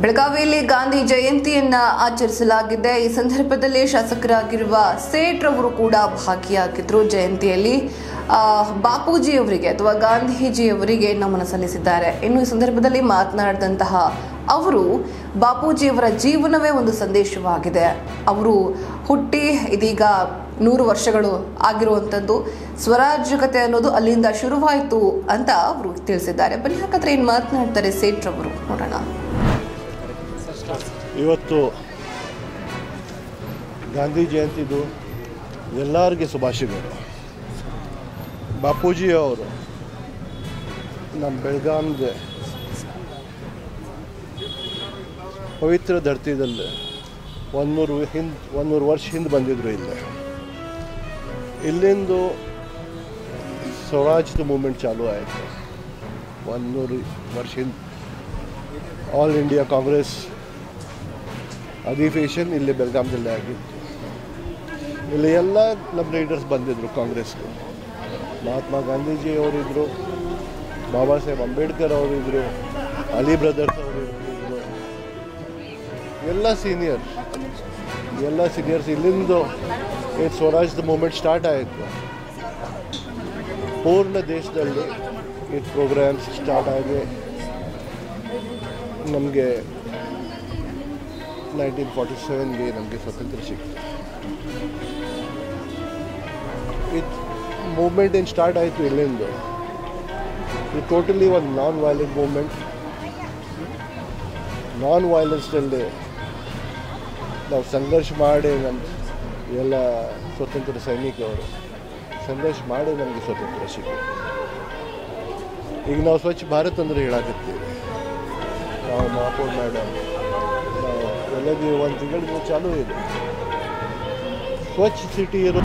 ಬೆಳಗಾವಿಯಲ್ಲಿ ಗಾಂಧಿ ಜಯಂತಿಯನ್ನ ಆಚರಿಸಲಾಗಿದೆ. ಈ ಸಂದರ್ಭದಲ್ಲಿ ಶಾಸಕರಾಗಿರುವ ಸೇಠ್ ರವರು ಕೂಡ ಭಾಗಿಯಾಗಿದ್ರು ಜಯಂತಿಯಲ್ಲಿ. ಬಾಪೂಜಿಯವರಿಗೆ ಅಥವಾ ಗಾಂಧೀಜಿಯವರಿಗೆ ನಮನ ಸಲ್ಲಿಸಿದ್ದಾರೆ. ಇನ್ನು ಈ ಸಂದರ್ಭದಲ್ಲಿ ಮಾತನಾಡಿದಂತಹ ಅವರು, ಬಾಪೂಜಿಯವರ ಜೀವನವೇ ಒಂದು ಸಂದೇಶವಾಗಿದೆ. ಅವರು ಹುಟ್ಟಿ ಇದೀಗ ನೂರು ವರ್ಷಗಳು ಆಗಿರುವಂಥದ್ದು ಸ್ವರಾಜ್ಯಕತೆ ಅನ್ನೋದು ಅಲ್ಲಿಂದ ಶುರುವಾಯಿತು ಅಂತ ಅವರು ತಿಳಿಸಿದ್ದಾರೆ. ಬನ್ನಿ ಹಾಗಾದ್ರೆ ಏನು ಮಾತನಾಡ್ತಾರೆ ಸೇಠ್ರವರು ನೋಡೋಣ. ಇವತ್ತು ಗಾಂಧಿ ಜಯಂತಿದು ಎಲ್ಲರಿಗೆ ಶುಭಾಶಯಗಳು. ಬಾಪೂಜಿ ಅವರು ನಮ್ಮ ಬೆಳಗಾಂಗೆ ಪವಿತ್ರ ಧರ್ತಿದಲ್ಲಿ ಒಂದೂರು ಹಿಂದೆ, ಒಂದೂರು ವರ್ಷ ಹಿಂದೆ ಬಂದಿದ್ರು ಇಲ್ಲಿ. ಇಲ್ಲಿಂದು ಸ್ವರಾಜ್ಯದ ಮೂಮೆಂಟ್ ಚಾಲೂ ಆಯಿತು. ಒಂದೂರು ವರ್ಷ ಹಿಂದೆ. ಆಲ್ ಇಂಡಿಯಾ ಕಾಂಗ್ರೆಸ್ ಅಧಿವೇಶನ್ ಇಲ್ಲಿ ಬೆಳಗಾಂದಲ್ಲಿ ಆಗಿತ್ತು ಇಲ್ಲಿ ಎಲ್ಲ ನಮ್ಮ ಲೀಡರ್ಸ್ ಬಂದಿದ್ದರು ಕಾಂಗ್ರೆಸ್ಗೆ. ಮಹಾತ್ಮ ಗಾಂಧೀಜಿ ಅವರಿದ್ದರು ಬಾಬಾ ಸಾಹೇಬ್ ಅಂಬೇಡ್ಕರ್ ಅವರಿದ್ದರು ಅಲಿ ಬ್ರದರ್ಸ್ ಅವರು ಇದ್ರು ಎಲ್ಲ ಸೀನಿಯರ್ ಎಲ್ಲ ಸೀನಿಯರ್ಸ್ ಇಲ್ಲಿಂದ ಈ ಸ್ವರಾಜ್ಯದ ಮೂಮೆಂಟ್ ಸ್ಟಾರ್ಟ್ ಆಯಿತು. ಪೂರ್ಣ ದೇಶದಲ್ಲಿ ಈ ಪ್ರೋಗ್ರಾಮ್ಸ್ ಸ್ಟಾರ್ಟ್ ಆಗಿ ನಮಗೆ ನೈನ್ಟೀನ್ ಫಾರ್ಟಿ ಸೆವೆನ್ಗೆ ನಮಗೆ ಸ್ವಾತಂತ್ರ್ಯ ಸಿಕ್ತು. ಇದು ಮೂಮೆಂಟ್ ಏನು ಸ್ಟಾರ್ಟ್ ಆಯಿತು ಇಲ್ಲಿಂದ? ಇದು ಟೋಟಲಿ ಒಂದು ನಾನ್ ವೈಲೆಂಟ್ ಮೂಮೆಂಟ್ ನಾನ್ ವೈಲೆನ್ಸ್ನಲ್ಲಿ ನಾವು ಸಂಘರ್ಷ ಮಾಡಿ ನಮ್ಮ ಎಲ್ಲ ಸ್ವತಂತ್ರ ಸೈನಿಕರು, ಸಂಘರ್ಷ ಮಾಡಿ ನಮಗೆ ಸ್ವತಂತ್ರ ಸಿಕ್ಕಿತು ಈಗ ನಾವು ಸ್ವಚ್ಛ ಭಾರತ್ ಅಂದ್ರೆ ಹೇಳಾಕತ್ತೀವಿ. ನಾವು ಮಹಾಪೌರ್ ಮೇಡಮ್ ಎಲ್ಲದೂ ಒಂದು ತಿಂಗಳಿಂದ ಚಾಲೂ ಇದೆ. ಸ್ವಚ್ಛ ಸಿಟಿ ಇರೋ